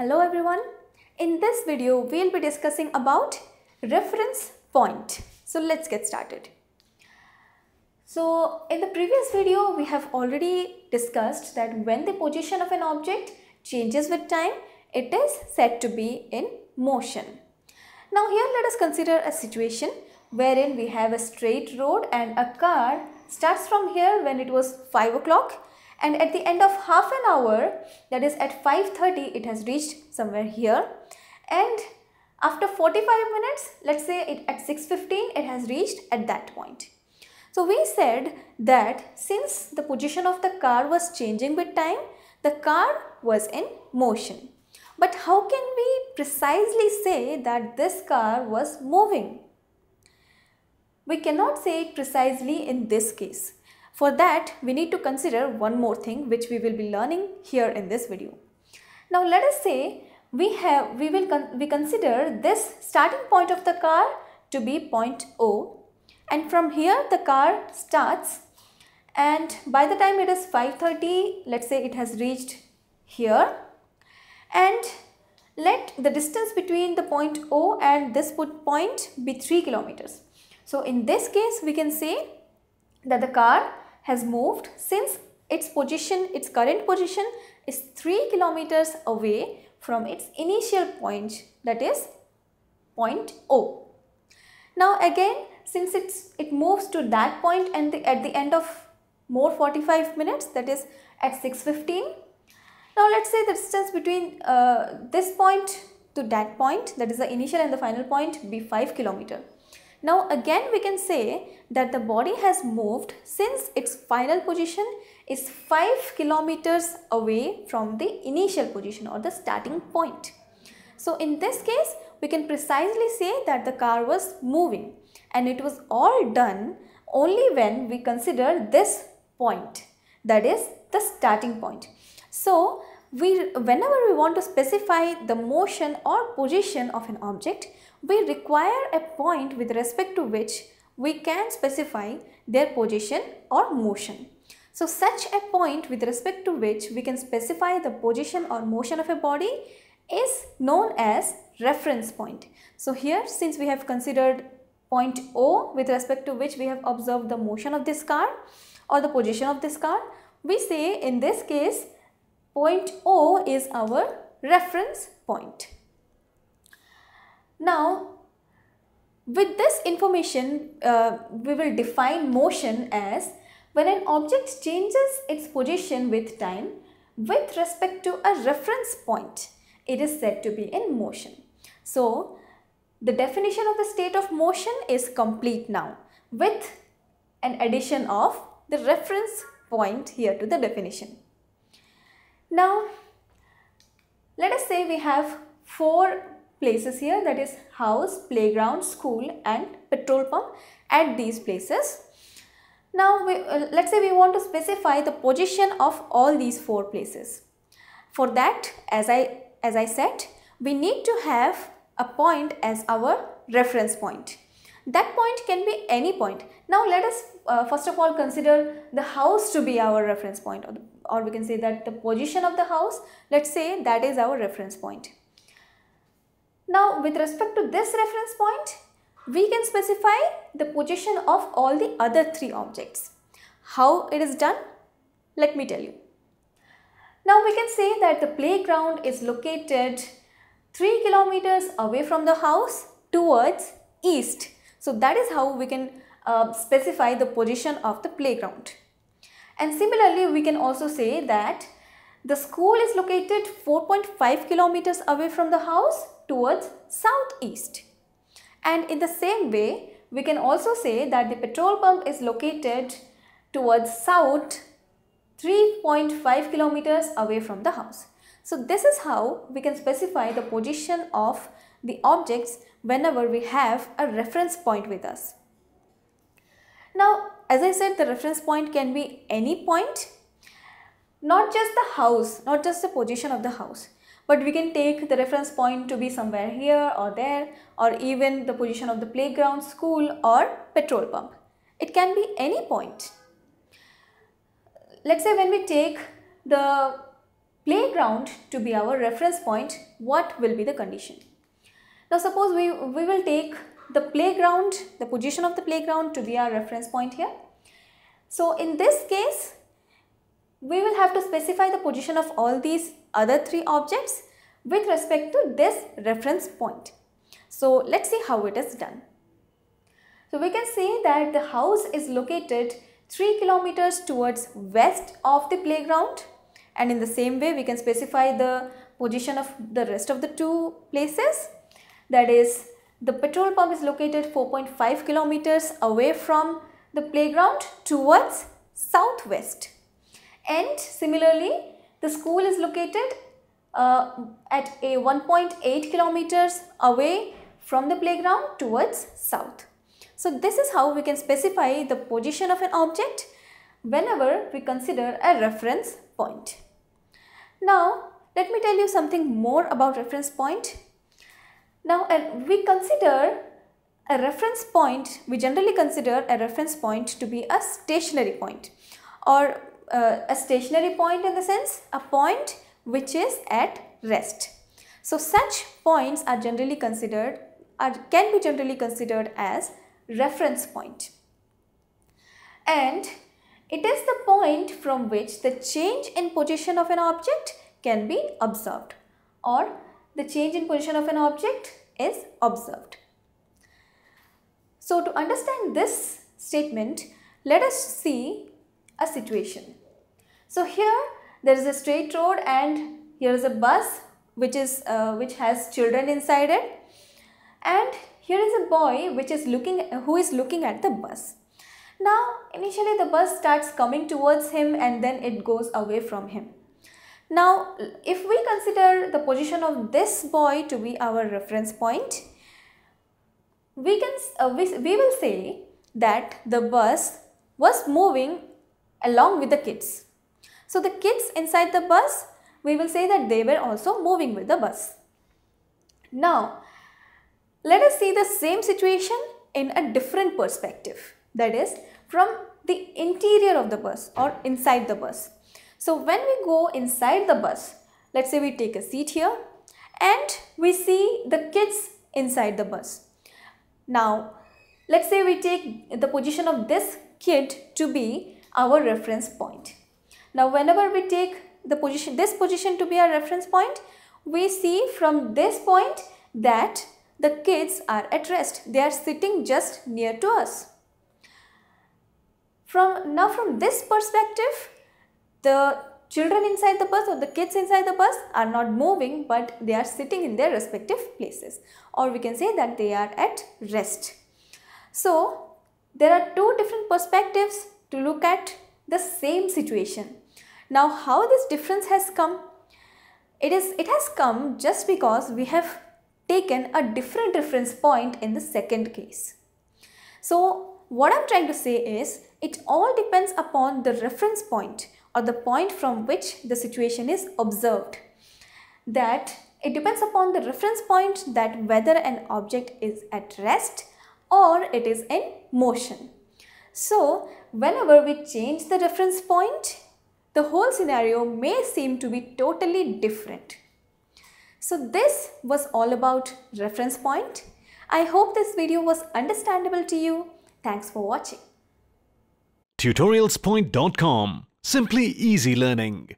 Hello everyone. In this video, we'll be discussing about reference point. So let's get started. So in the previous video, we have already discussed that when the position of an object changes with time, it is said to be in motion. Now here let us consider a situation wherein we have a straight road and a car starts from here when it was 5 o'clock and at the end of half an hour that is at 5.30 it has reached somewhere here and after 45 minutes let's say it at 6.15 it has reached at that point. So we said that since the position of the car was changing with time the car was in motion. But how can we precisely say that this car was moving? We cannot say it precisely in this case. For that, we need to consider one more thing which we will be learning here in this video. Now let us say we have we will con we consider this starting point of the car to be point O and from here the car starts and by the time it is 5.30 let's say it has reached here and let the distance between the point O and this point be 3 kilometers. So in this case we can say that the car has moved since its position, its current position is 3 kilometers away from its initial point that is point O. Now again since it's, it moves to that point and the, at the end of more 45 minutes that is at 6.15 now let's say the distance between uh, this point to that point that is the initial and the final point be 5 kilometer. Now again we can say that the body has moved since its final position is 5 kilometers away from the initial position or the starting point. So in this case we can precisely say that the car was moving and it was all done only when we consider this point that is the starting point. So, we, whenever we want to specify the motion or position of an object, we require a point with respect to which we can specify their position or motion. So, such a point with respect to which we can specify the position or motion of a body is known as reference point. So, here since we have considered point O with respect to which we have observed the motion of this car or the position of this car, we say in this case point O is our reference point. Now, with this information, uh, we will define motion as when an object changes its position with time with respect to a reference point, it is said to be in motion. So, the definition of the state of motion is complete now with an addition of the reference point here to the definition. Now, let us say we have four places here that is house, playground, school and petrol pump at these places. Now, we, uh, let's say we want to specify the position of all these four places. For that, as I, as I said, we need to have a point as our reference point. That point can be any point. Now let us uh, first of all consider the house to be our reference point or, or we can say that the position of the house, let's say that is our reference point. Now with respect to this reference point, we can specify the position of all the other three objects. How it is done? Let me tell you. Now we can say that the playground is located 3 kilometers away from the house towards east so that is how we can uh, specify the position of the playground. And similarly, we can also say that the school is located 4.5 kilometers away from the house towards southeast. And in the same way, we can also say that the petrol pump is located towards south 3.5 kilometers away from the house. So this is how we can specify the position of the objects whenever we have a reference point with us. Now, as I said, the reference point can be any point, not just the house, not just the position of the house, but we can take the reference point to be somewhere here or there or even the position of the playground, school or petrol pump. It can be any point. Let's say when we take the playground to be our reference point, what will be the condition? Now suppose we, we will take the playground, the position of the playground to be our reference point here. So in this case, we will have to specify the position of all these other three objects with respect to this reference point. So let's see how it is done. So we can see that the house is located 3 kilometers towards west of the playground and in the same way we can specify the position of the rest of the two places that is the petrol pump is located 4.5 kilometers away from the playground towards southwest and similarly the school is located uh, at a 1.8 kilometers away from the playground towards south. So this is how we can specify the position of an object whenever we consider a reference point. Now let me tell you something more about reference point. Now we consider a reference point, we generally consider a reference point to be a stationary point or uh, a stationary point in the sense a point which is at rest. So such points are generally considered are can be generally considered as reference point. And it is the point from which the change in position of an object can be observed or the change in position of an object is observed. So to understand this statement, let us see a situation. So here there is a straight road and here is a bus which is uh, which has children inside it and here is a boy which is looking who is looking at the bus. Now initially the bus starts coming towards him and then it goes away from him. Now if we consider the position of this boy to be our reference point, we can uh, we, we will say that the bus was moving along with the kids so the kids inside the bus, we will say that they were also moving with the bus. Now, let us see the same situation in a different perspective. That is from the interior of the bus or inside the bus. So when we go inside the bus, let's say we take a seat here and we see the kids inside the bus. Now, let's say we take the position of this kid to be our reference point. Now whenever we take the position, this position to be our reference point, we see from this point that the kids are at rest. They are sitting just near to us. From Now from this perspective, the children inside the bus or the kids inside the bus are not moving but they are sitting in their respective places or we can say that they are at rest. So there are two different perspectives to look at the same situation. Now how this difference has come? It is it has come just because we have taken a different reference point in the second case. So what I'm trying to say is it all depends upon the reference point or the point from which the situation is observed. That it depends upon the reference point that whether an object is at rest or it is in motion. So whenever we change the reference point, the whole scenario may seem to be totally different. So this was all about reference point. I hope this video was understandable to you. Thanks for watching. Tutorialspoint.com Simply easy learning.